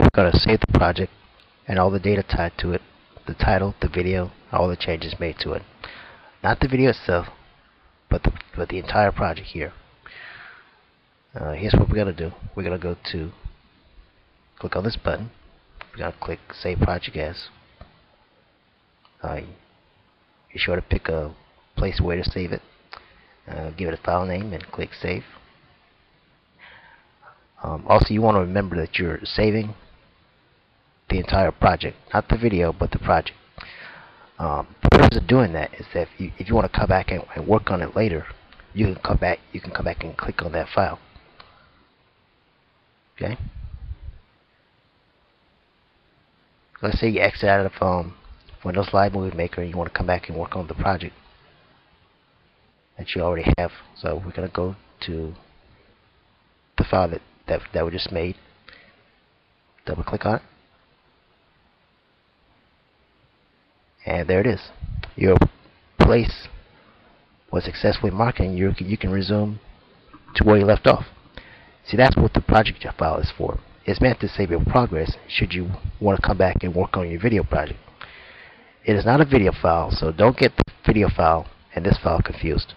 We're going to save the project and all the data tied to it, the title, the video, all the changes made to it. Not the video itself, but the, but the entire project here. Uh, here's what we're going to do. We're going to go to, click on this button. We're going to click Save Project As. Uh, be sure to pick a place where to save it. Uh, give it a file name and click Save. Um, also, you want to remember that you're saving entire project, not the video, but the project. Um, the purpose of doing that is that if you, if you want to come back and, and work on it later, you can come back. You can come back and click on that file. Okay. Let's say you exit out of um, Windows Live Movie Maker and you want to come back and work on the project that you already have. So we're going to go to the file that, that, that we just made. Double click on it. And there it is. Your place was successfully marked and you you can resume to where you left off. See, that's what the project file is for. It's meant to save your progress should you want to come back and work on your video project. It is not a video file, so don't get the video file and this file confused.